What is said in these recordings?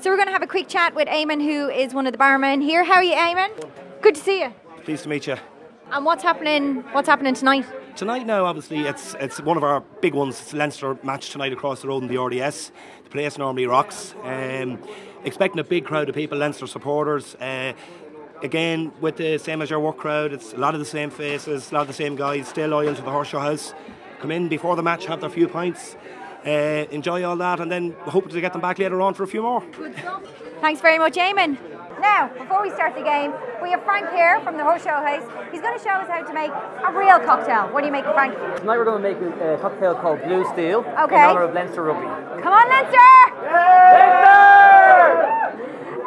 So we're going to have a quick chat with Eamon, who is one of the barmen here. How are you, Eamon? Good to see you. Pleased to meet you. And what's happening? What's happening tonight? Tonight now, obviously, it's it's one of our big ones. It's Leinster match tonight across the road in the RDS. The place normally rocks. Um, expecting a big crowd of people, Leinster supporters. Uh, again, with the same as your work crowd, it's a lot of the same faces, a lot of the same guys, still loyal to the Horse-Show House. Come in before the match, have their few pints, uh, enjoy all that, and then hoping to get them back later on for a few more. Thanks very much, Eamon. Now, before we start the game, we have Frank here from the Horse Show House. He's going to show us how to make a real cocktail. What are you making, Frank? Tonight we're going to make a, a cocktail called Blue Steel Okay. in honour of Leinster Rugby. Come on, Leinster!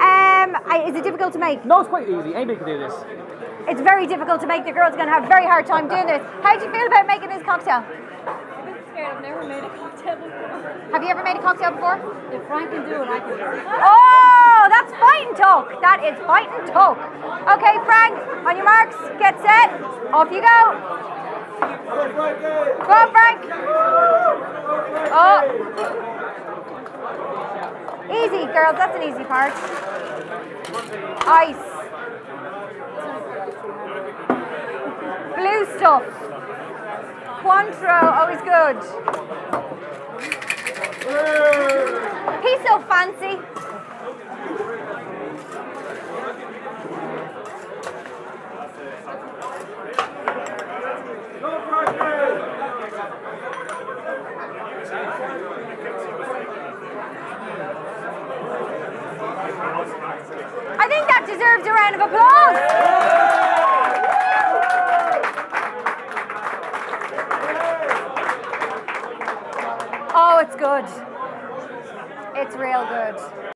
Um, I, is it difficult to make? No, it's quite easy. Anybody can do this. It's very difficult to make. The girls are going to have a very hard time doing this. How do you feel about making this cocktail? I've never made a cocktail before. Have you ever made a cocktail before? If Frank can do it, I can do it. Oh, that's fight and talk. That is fight and talk. Okay, Frank, on your marks, get set, off you go. Go on, Frank. Oh. Easy, girls, that's an easy part. Ice. Blue stuff. Cointreau, always good. He's so fancy. I think that deserves a round of applause. It's good. It's real good.